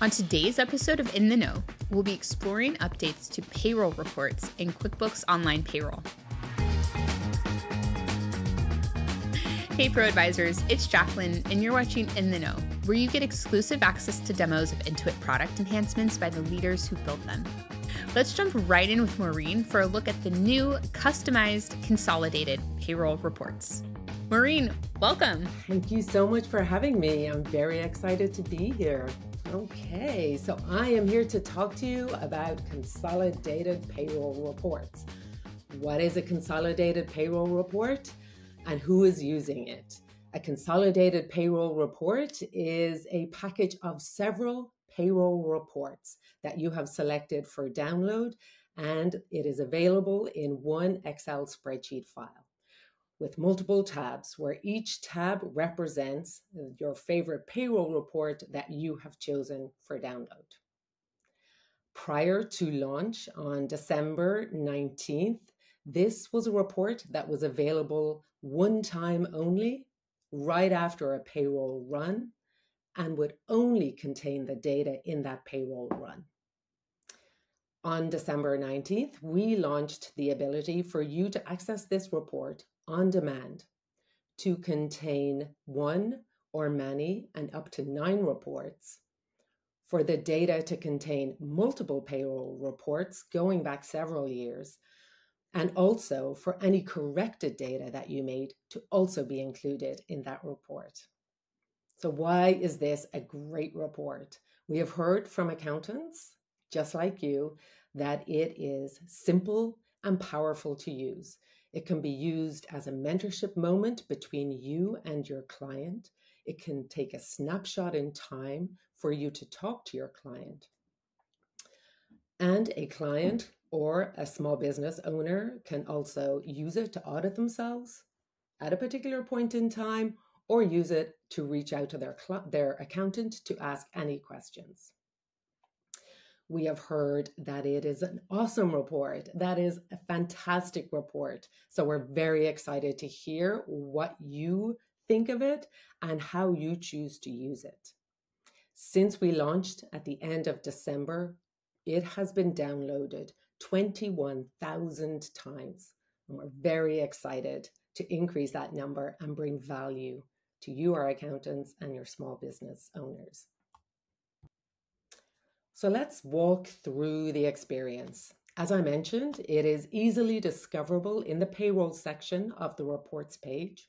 On today's episode of In the Know, we'll be exploring updates to payroll reports in QuickBooks Online Payroll. Hey, Pro Advisors, it's Jacqueline, and you're watching In the Know, where you get exclusive access to demos of Intuit product enhancements by the leaders who built them. Let's jump right in with Maureen for a look at the new customized consolidated payroll reports. Maureen, welcome. Thank you so much for having me. I'm very excited to be here. Okay, so I am here to talk to you about consolidated payroll reports. What is a consolidated payroll report and who is using it? A consolidated payroll report is a package of several payroll reports that you have selected for download, and it is available in one Excel spreadsheet file with multiple tabs where each tab represents your favorite payroll report that you have chosen for download. Prior to launch on December 19th, this was a report that was available one time only, right after a payroll run, and would only contain the data in that payroll run. On December 19th, we launched the ability for you to access this report on demand to contain one or many and up to nine reports, for the data to contain multiple payroll reports going back several years, and also for any corrected data that you made to also be included in that report. So, why is this a great report? We have heard from accountants, just like you, that it is simple and powerful to use. It can be used as a mentorship moment between you and your client. It can take a snapshot in time for you to talk to your client. And a client or a small business owner can also use it to audit themselves at a particular point in time or use it to reach out to their, their accountant to ask any questions we have heard that it is an awesome report. That is a fantastic report. So we're very excited to hear what you think of it and how you choose to use it. Since we launched at the end of December, it has been downloaded 21,000 times. And we're very excited to increase that number and bring value to you, our accountants, and your small business owners. So let's walk through the experience. As I mentioned, it is easily discoverable in the payroll section of the reports page.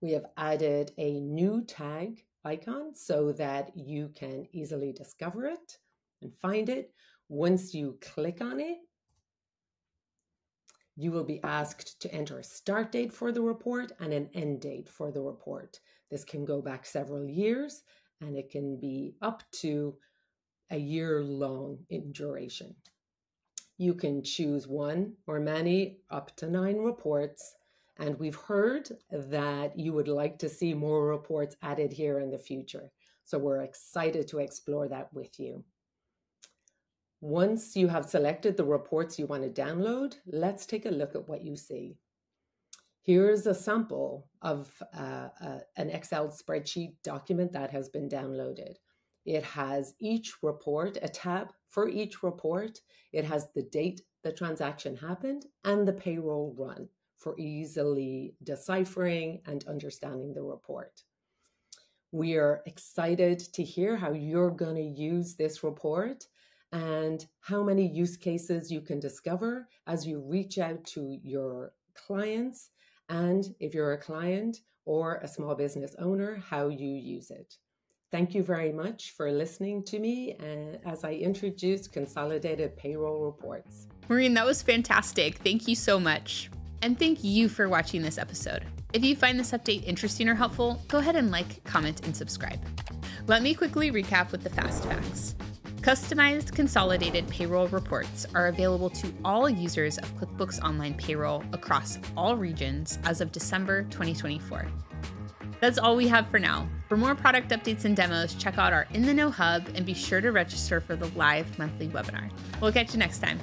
We have added a new tag icon so that you can easily discover it and find it. Once you click on it, you will be asked to enter a start date for the report and an end date for the report. This can go back several years and it can be up to a year long in duration. You can choose one or many, up to nine reports. And we've heard that you would like to see more reports added here in the future. So we're excited to explore that with you. Once you have selected the reports you want to download, let's take a look at what you see. Here's a sample of uh, uh, an Excel spreadsheet document that has been downloaded. It has each report, a tab for each report. It has the date the transaction happened and the payroll run for easily deciphering and understanding the report. We are excited to hear how you're going to use this report and how many use cases you can discover as you reach out to your clients. And if you're a client or a small business owner, how you use it. Thank you very much for listening to me uh, as I introduce consolidated payroll reports. Maureen, that was fantastic. Thank you so much. And thank you for watching this episode. If you find this update interesting or helpful, go ahead and like, comment, and subscribe. Let me quickly recap with the fast facts. Customized consolidated payroll reports are available to all users of QuickBooks Online Payroll across all regions as of December 2024. That's all we have for now. For more product updates and demos, check out our In the Know Hub and be sure to register for the live monthly webinar. We'll catch you next time.